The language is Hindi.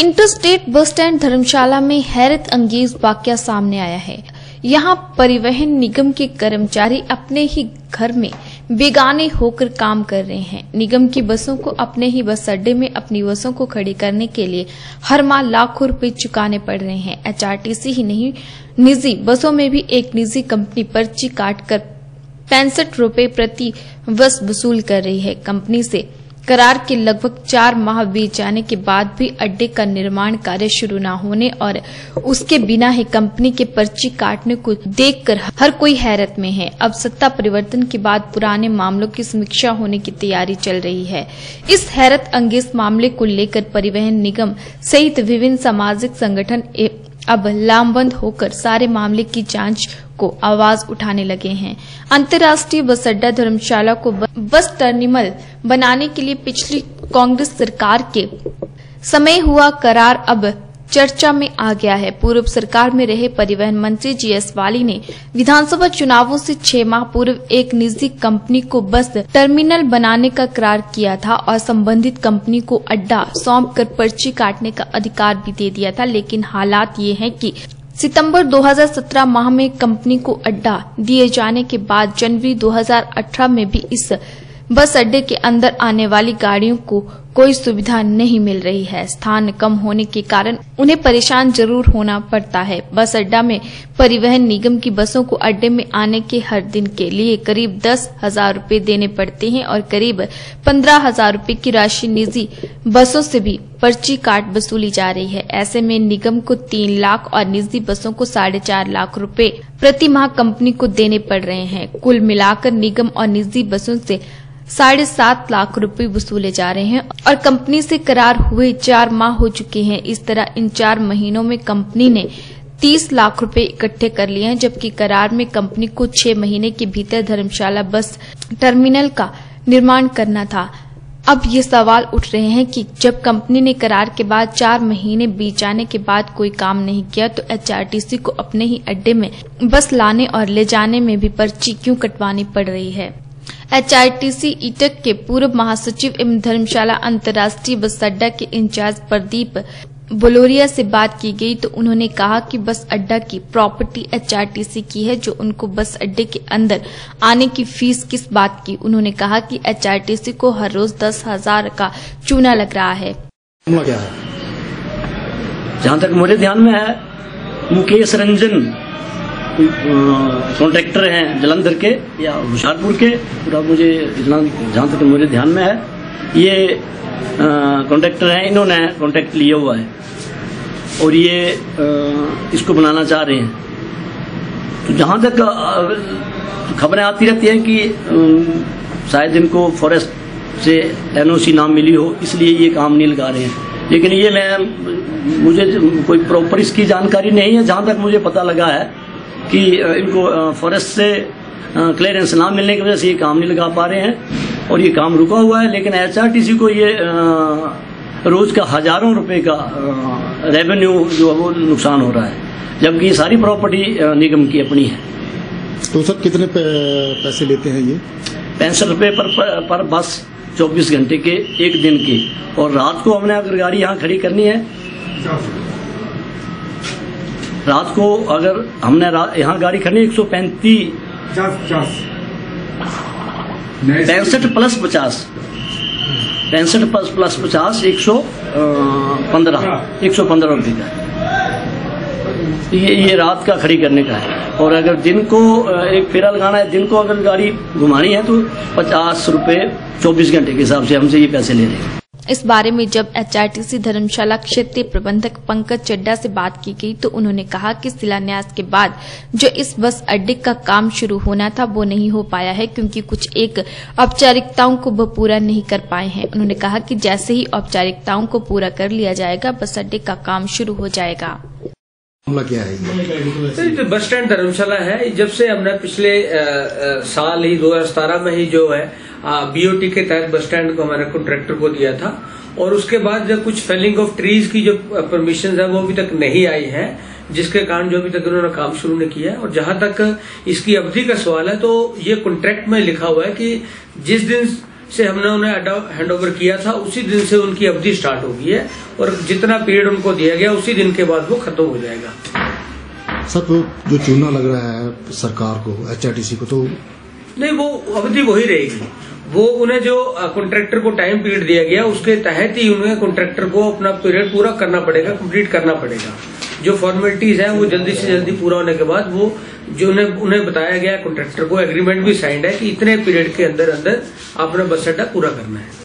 इंटरस्टेट बस स्टैंड धर्मशाला में हैरत अंगेज वाकया सामने आया है। यहाँ परिवहन निगम के कर्मचारी अपने ही घर में बेगाने होकर काम कर रहे हैं। निगम की बसों को अपने ही बस अड्डे में अपनी बसों को खड़ी करने के लिए हर माह लाखों रुपए चुकाने पड़ रहे हैं। एचआरटीसी ही नहीं, निजी बसों में भी एक निजी कंपनी पर्ची काट कर पैंसठ रूपए प्रति बस वसूल कर रही है। कंपनी से करार के लगभग चार माह बीत जाने के बाद भी अड्डे का निर्माण कार्य शुरू न होने और उसके बिना ही कंपनी के पर्ची काटने को देखकर हर कोई हैरत में है। अब सत्ता परिवर्तन के बाद पुराने मामलों की समीक्षा होने की तैयारी चल रही है। इस हैरत अंगेज मामले को लेकर परिवहन निगम सहित विभिन्न सामाजिक संगठन अब लामबंद होकर सारे मामले की जाँच को आवाज़ उठाने लगे हैं। अंतर्राष्ट्रीय बस अड्डा धर्मशाला को बस टर्मिनल बनाने के लिए पिछली कांग्रेस सरकार के समय हुआ करार। अब चर्चा में आ गया है। पूर्व सरकार में रहे परिवहन मंत्री जीएस वाली ने विधानसभा चुनावों से छह माह पूर्व एक निजी कंपनी को बस टर्मिनल बनाने का करार किया था और संबंधित कंपनी को अड्डा सौंप कर पर्ची काटने का अधिकार भी दे दिया था, लेकिन हालात ये हैं कि सितंबर 2017 माह में कंपनी को अड्डा दिए जाने के बाद जनवरी 2018 में भी इस बस अड्डे के अंदर आने वाली गाड़ियों को कोई सुविधा नहीं मिल रही है। स्थान कम होने के कारण उन्हें परेशान ज़रूर होना पड़ता है। बस अड्डा में परिवहन निगम की बसों को अड्डे में आने के हर दिन के लिए करीब दस हज़ार रूपए देने पड़ते हैं और करीब पंद्रह हज़ार रूपए की राशि निजी बसों से भी पर्ची काट वसूली जा रही है। ऐसे में निगम को तीन लाख और निजी बसों को साढ़े चार लाख रूपए प्रति माह कंपनी को देने पड़ रहे हैं। कुल मिलाकर निगम और निजी बसों से साढ़े सात लाख रुपए वसूले जा रहे हैं और कंपनी से करार हुए चार माह हो चुके हैं। इस तरह इन चार महीनों में कंपनी ने तीस लाख रुपए इकट्ठे कर लिए हैं, जबकि करार में कंपनी को छह महीने के भीतर धर्मशाला बस टर्मिनल का निर्माण करना था। अब ये सवाल उठ रहे हैं कि जब कंपनी ने करार के बाद चार महीने बीत जाने के बाद कोई काम नहीं किया तो एचआरटीसी को अपने ही अड्डे में बस लाने और ले जाने में भी पर्ची क्यों कटवानी पड़ रही है? एचआरटीसी ईटक के पूर्व महासचिव एवं धर्मशाला अंतर्राष्ट्रीय बस अड्डा के इंचार्ज प्रदीप बोलोरिया से बात की गई तो उन्होंने कहा कि बस अड्डा की प्रॉपर्टी एचआरटीसी की है, जो उनको बस अड्डे के अंदर आने की फ़ीस किस बात की। उन्होंने कहा कि एचआरटीसी को हर रोज दस हज़ार का चूना लग रहा है। जहाँ तक मुझे ध्यान में है, मुकेश रंजन कॉन्ट्रैक्टर हैं जलंधर के या होशियारपुर के पूरा मुझे इतना जहाँ तक मुझे ध्यान में है ये कॉन्ट्रैक्टर हैं इन्होंने कॉन्ट्रैक्ट लिया हुआ है। और ये आ, इसको बनाना चाह रहे हैं। तो जहाँ तक खबरें आती रहती हैं कि शायद इनको फॉरेस्ट से एनओसी नाम मिली हो इसलिए ये काम नहीं लगा रहे हैं। लेकिन ये मैं मुझे कोई प्रॉपर इसकी जानकारी नहीं है जहाँ तक मुझे पता लगा है। कि इनको फॉरेस्ट से क्लियरेंस ना मिलने की वजह से ये काम नहीं लगा पा रहे हैं और ये काम रुका हुआ है लेकिन एचआरटीसी को ये रोज का हज़ारों रुपए का रेवेन्यू जो है वो नुकसान हो रहा है जबकि ये सारी प्रॉपर्टी निगम की अपनी है। तो सर कितने पैसे लेते हैं ये? पैंसठ रुपए पर, पर पर बस 24 घंटे के एक दिन के और रात को हमने अगर गाड़ी यहाँ खड़ी करनी है रात को अगर हमने यहाँ गाड़ी खड़ी एक सौ पैंतीस। पैंसठ प्लस पचास। पैंसठ प्लस प्लस पचास एक सौ पंद्रह। एक सौ पंद्रह रुपये का ये ये रात का खड़ी करने का है। और अगर दिन को एक फेरा लगाना है दिन को अगर गाड़ी घुमानी है तो पचास रुपये चौबीस घंटे के हिसाब से हमसे ये पैसे ले रहे हैं। इस बारे में जब एचआरटीसी धर्मशाला क्षेत्रीय प्रबंधक पंकज चड्डा से बात की गई तो उन्होंने कहा कि शिलान्यास के बाद जो इस बस अड्डे का काम शुरू होना था, वो नहीं हो पाया है, क्योंकि कुछ एक औपचारिकताओं को वो पूरा नहीं कर पाए हैं। उन्होंने कहा कि जैसे ही औपचारिकताओं को पूरा कर लिया जाएगा, बस अड्डे का काम शुरू हो जाएगा। क्या है जो बस स्टैंड धर्मशाला है। जब से हमने पिछले आ, आ, साल ही दो में ही जो है बीओटी के तहत बस स्टैंड को हमारे कॉन्ट्रैक्टर को दिया था और उसके बाद जो कुछ फेलिंग ऑफ़ ट्रीज की जो परमिशन है वो अभी तक नहीं आई है जिसके कारण जो अभी तक उन्होंने काम शुरू नहीं किया है। और जहाँ तक इसकी अवधि का सवाल है तो ये कॉन्ट्रैक्ट में लिखा हुआ है कि जिस दिन से हमने उन्हें हैंड ओवर किया था उसी दिन से उनकी अवधि स्टार्ट होगी है और जितना पीरियड उनको दिया गया उसी दिन के बाद वो खत्म हो जाएगा। सर तो जो चूना लग रहा है सरकार को एच को तो नहीं वो अवधि वही रहेगी। वो उन्हें जो कॉन्ट्रैक्टर को टाइम पीरियड दिया गया उसके तहत ही उन्हें कॉन्ट्रैक्टर को अपना पीरियड पूरा करना पड़ेगा कंप्लीट करना पड़ेगा। जो फॉर्मेलिटीज है, वो जल्दी से जल्दी पूरा होने के बाद वो जो उन्हें उन्हें बताया गया कॉन्ट्रेक्टर को एग्रीमेंट भी साइंड है कि इतने पीरियड के अंदर अंदर आपने बस अड्डा पूरा करना है।